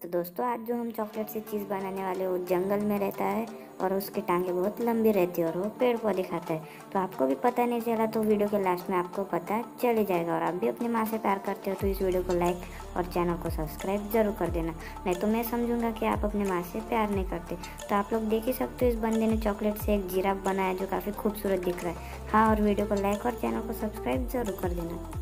तो दोस्तों, आज जो हम चॉकलेट से चीज़ बनाने वाले, वो जंगल में रहता है और उसकी टांगे बहुत लंबी रहती है और वो पेड़ पौधे खाता है। तो आपको भी पता नहीं चला तो वीडियो के लास्ट में आपको पता चले जाएगा और आप भी अपनी माँ से प्यार करते हो तो इस वीडियो को लाइक और चैनल को सब्सक्राइब ज़रूर कर देना। नहीं तो मैं समझूँगा कि आप अपने माँ से प्यार नहीं करते। तो आप लोग देख ही सकते हो इस बंदे ने चॉकलेट से एक जीराफ बनाया जो काफ़ी खूबसूरत दिख रहा है। हाँ और वीडियो को लाइक और चैनल को सब्सक्राइब ज़रूर कर देना।